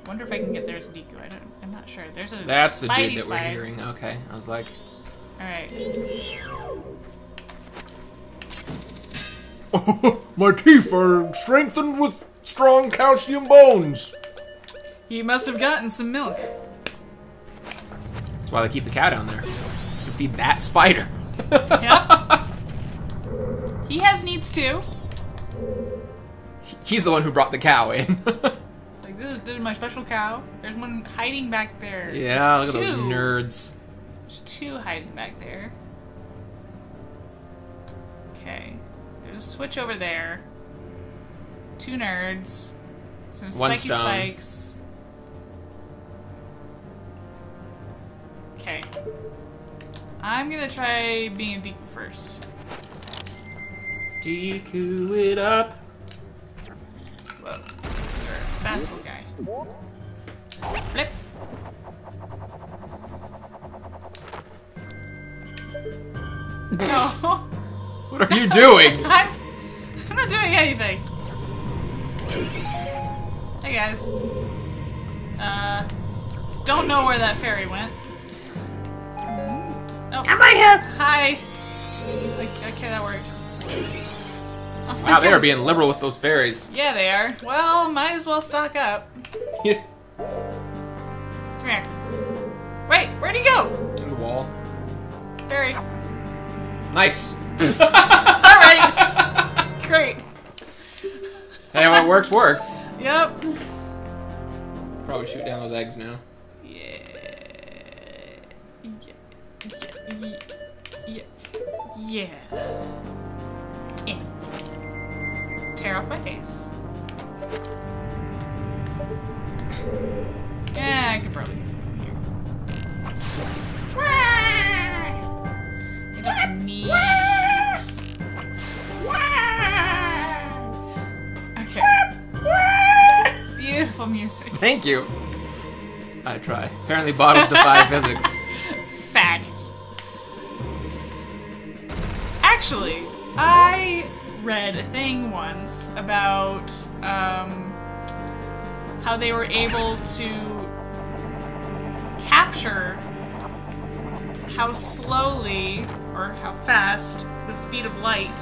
Wonder if I can get there as a Deku. I don't. I'm not sure. There's a That's the Spidey dude that we're spider. hearing. Okay. I was like, All right. (laughs) My teeth are strengthened with strong calcium bones. He must have gotten some milk. that's why they keep the cow down there. To feed that spider. Yep. (laughs) he has needs too. He's the one who brought the cow in. (laughs) Like this is, this is my special cow. There's one hiding back there. yeah, look at those nerds. There's two hiding back there. Okay. There's a switch over there. Two nerds. Some One spiky stone. spikes. Okay. I'm gonna try being Deku first. Deku it up. Whoa. You're a fast little guy. Flip. (laughs) No. What are you doing? (laughs) I'm, I'm not doing anything. Hey guys. Uh, don't know where that fairy went. Oh, I'm right here. hi. Like, okay, that works. (laughs) Wow, they are being liberal with those fairies. Yeah, they are. Well, might as well stock up. Come here. Wait, where'd he go? In the wall. Fairy. Nice. (laughs) (laughs) Alright. Great. Hey, what works, works. Yep. Probably shoot down those eggs now. Yeah. Yeah. Yeah. Yeah. yeah. Tear off my face. Yeah, I could probably hit him from here. I don't need. Okay. Beautiful music. Thank you. I try. Apparently, bottles defy (laughs) physics. Facts. Actually, I read a thing once about um, how they were able to capture how slowly or how fast the speed of light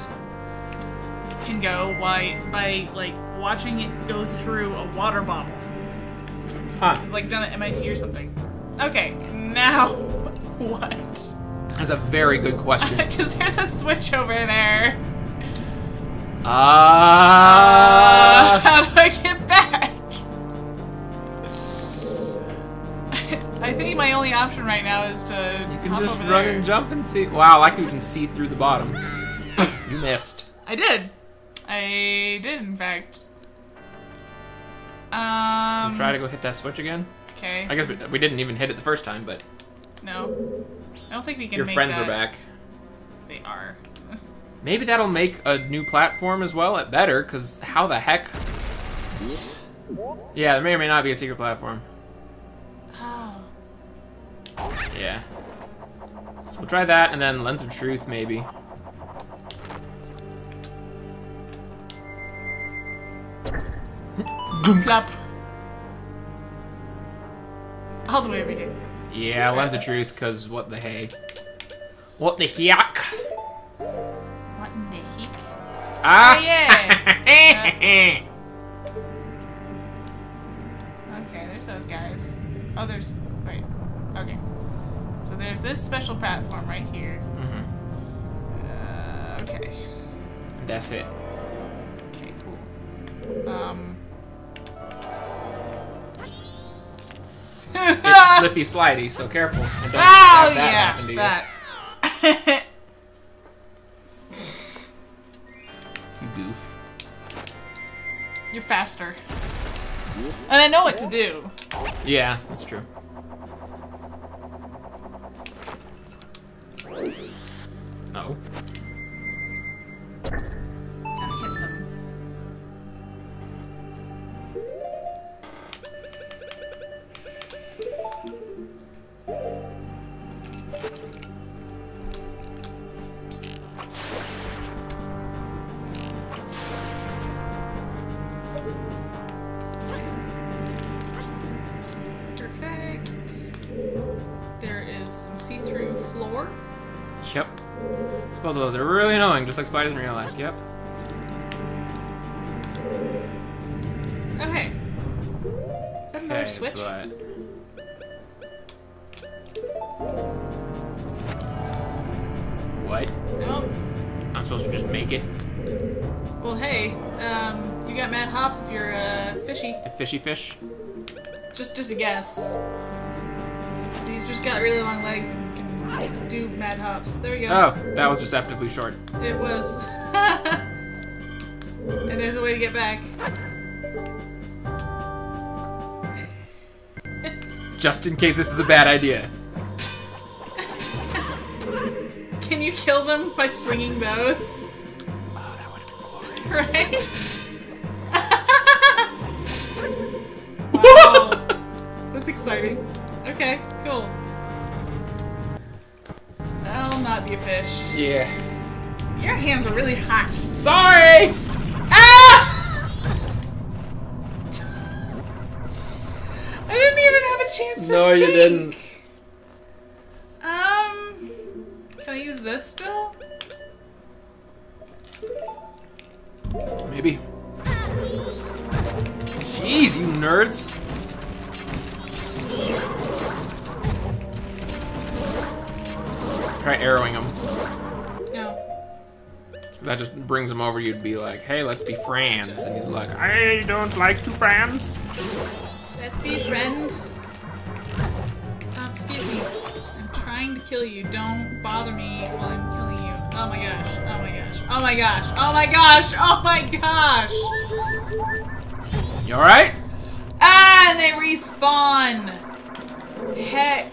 can go by, by like watching it go through a water bottle. Huh. It's like done at MIT or something. Okay, now (laughs) what? That's a very good question. (laughs) Because there's a switch over there. Uh, Ah. (laughs) how do I get back? I think my only option right now is to you can just run there. and jump and see. Wow, like you can see through the bottom. (laughs) you missed. I did. I did, in fact. Um. Try to go hit that switch again. Okay. I guess we, we didn't even hit it the first time, but No. I don't think we can your friends that. are back. They are. Maybe that'll make a new platform as well. It better, because how the heck? Yeah, there may or may not be a secret platform. Oh. Yeah. So we'll try that, and then Lens of Truth, maybe. Flop. All the way over here. Yeah, Lens of Truth, because what the hey? What the heck? Ah! Oh, yeah. (laughs) Okay, there's those guys. Oh, there's. Wait. Okay. So there's this special platform right here. Mhm. Uh, okay. That's it. Okay, cool. Um. It's (laughs) slippy slidey, so careful. And don't Oh have that yeah, happen to you. that. (laughs) You're faster. And I know what to do. Yeah, that's true. Annoying, just like spiders in real life. Yep. Okay. Is that another Okay, switch? but- What? Nope. I'm supposed to just make it Well, hey, um, you got mad hops if you're uh, fishy. a fishy fish? Just, just a guess. He's just got really long legs and do mad hops. There we go. Oh, that was deceptively short. It was. (laughs) and there's a way to get back. Just in case this is a bad idea. (laughs) Can you kill them by swinging those? Oh, ah, that would have been glorious. Right? (laughs) That's exciting. Okay, cool. I'll not be a fish. Yeah. Your hands are really hot. Sorry! Ah! I didn't even have a chance to No, you didn't. Um, can I use this still? Maybe. Jeez, you nerds. Try arrowing him. No. That just brings him over. You'd be like, "Hey, let's be friends," and he's like, "I don't like to friends." Let's be a friend. Um, excuse me. I'm trying to kill you. Don't bother me while I'm killing you. Oh my gosh. Oh my gosh. Oh my gosh. Oh my gosh. Oh my gosh. You all right? Ah, and they respawn. Heck.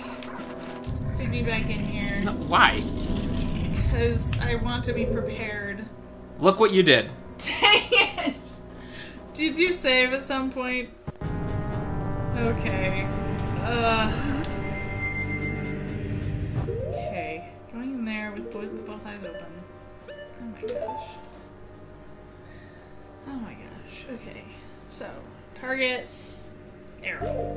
Fit me back in why? Because I want to be prepared. Look what you did. (laughs) Dang it! Did you save at some point? Okay. Uh. Okay. Going in there with both, both eyes open. Oh my gosh. Oh my gosh. Okay. So, target, arrow.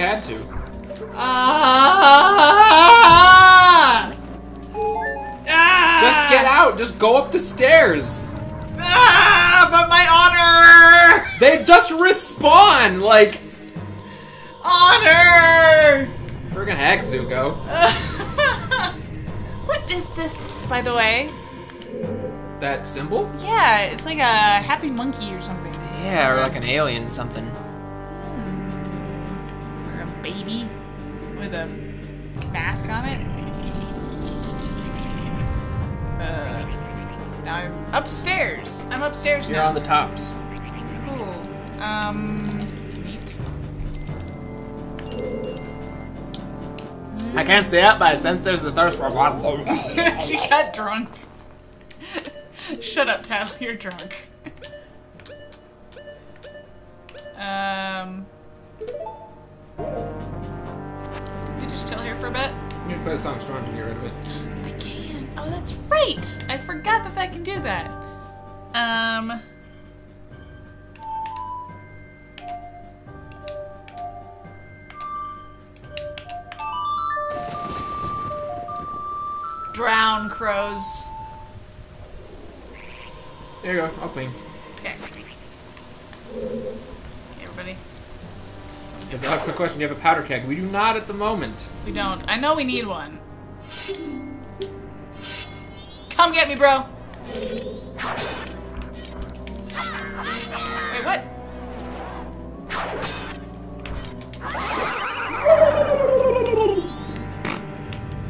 Had to. Ah! Ah! Just get out. Just go up the stairs. Ah! But my honor! They just respawn. Like Honor! friggin' heck, Zuko. (laughs) what is this, by the way? That symbol? Yeah, it's like a happy monkey or something. Yeah, or like an alien something. A mask on it. Uh, I'm upstairs. I'm upstairs You're now. on the tops. Cool. Um, neat. I can't stay up, but I sense there's a thirst for blood. (laughs) she got drunk. Shut up, Tatl. You're drunk. (laughs) um. For a bit? You just play the song Storms and get rid of it. I can. Oh, that's right. I forgot that I can do that. Um. Drown crows. There you go. I'll clean. Okay. Hey, everybody. Just a quick question: Do you have a powder keg? We do not at the moment. We don't. I know we need one. Come get me, bro. Wait, what?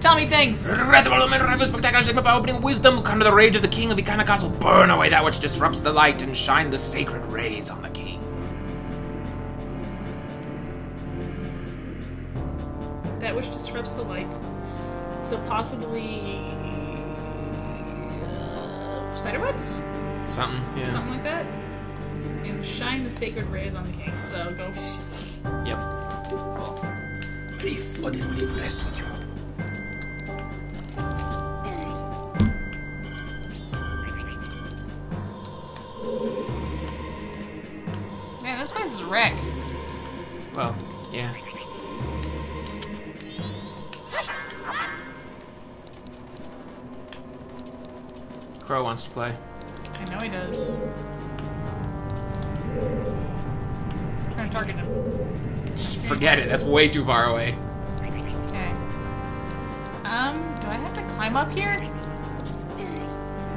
Tell me things. Incredible men rival spectacular sigma by opening wisdom, come to the rage of the king of Ikana Castle, burn away that which disrupts the light, and shine the sacred rays on the king. That which disrupts the light. So possibly uh, spiderwebs, Something, yeah. something like that, and shine the sacred rays on the king. So go. Yep. Cool. Brief, what is brief rest with you? Man, this place is a wreck. Well, yeah. Crow wants to play. I know he does. trying to target him. Forget it, that's way too far away. Okay. Um, do I have to climb up here?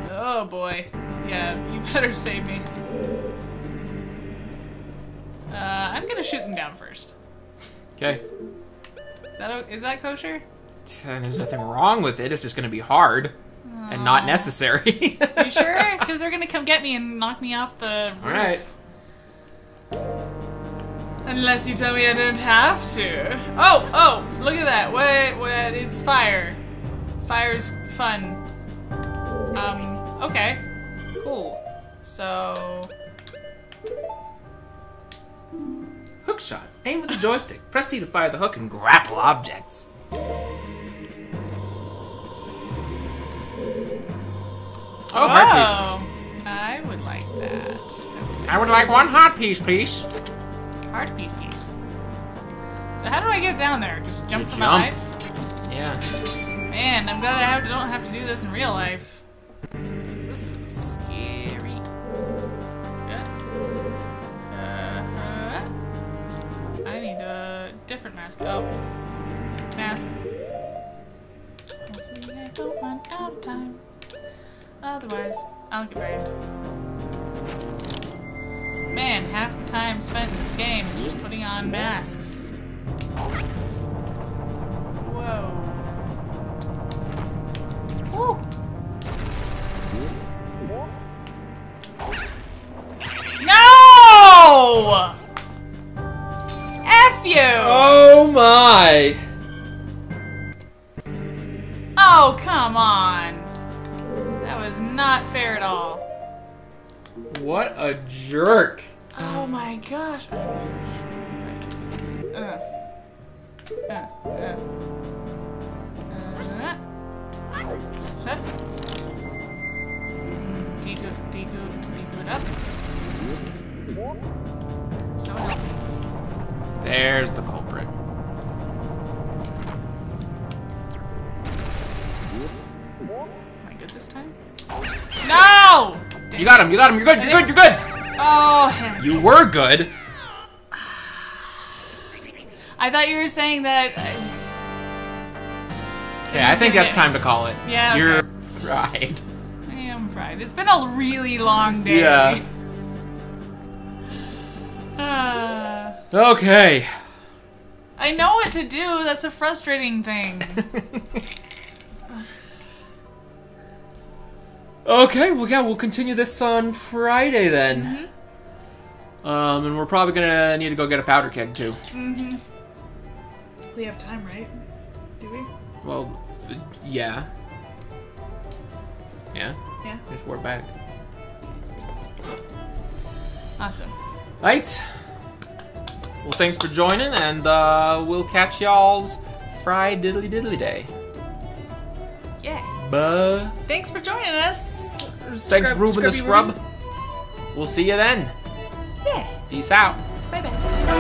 Oh boy. Yeah, you (laughs) better save me. Uh, I'm gonna shoot them down first. Okay. Is that is that kosher? And there's nothing wrong with it, it's just gonna be hard. Not necessary. You sure? (laughs) Because they're gonna come get me and knock me off the roof. Alright. Unless you tell me I don't have to. Oh, oh, look at that. What, what, it's fire. Fire's fun. Um, okay. Cool. So, Hook shot. Aim with the joystick. Press C to fire the hook and grapple objects. Oh, heart piece. I would like that. I would like one heart piece, please. Heart piece piece. So how do I get down there? Just jump You for my life? Yeah. Man, I'm glad I have, don't have to do this in real life. This is scary. Yeah. Uh, I need a different mask. Oh. Mask. Hopefully I don't run out of time. Otherwise, I'll get burned. Man, half the time spent in this game is just putting on masks. Whoa. Woo! No! F you! Oh my! Oh, come on not fair at all. What a jerk. Oh my gosh. Uh. Uh. Uh. uh huh? Decode, decode, decode up. So up. There's the culprit. Am I good this time? You got him. You got him. You're good. You're good. You're good. Oh. You were good. I thought you were saying that. uh, Okay, I think that's time to call it. Yeah, You're fried. I am fried. It's been a really long day. Yeah. Uh, Okay. I know what to do. That's a frustrating thing. (laughs) Okay, well, yeah, we'll continue this on Friday then. Um, and we're probably gonna need to go get a powder keg too. we have time, right? Do we? Well, f- yeah. Yeah, Yeah. just we're back. Awesome. Right. Well, thanks for joining, and uh, we'll catch y'all's Friday diddly diddly day. Yeah. Bye. Thanks for joining us. Thanks, Ruben the Scrub. We'll see you then. Yeah. Peace out. Bye bye.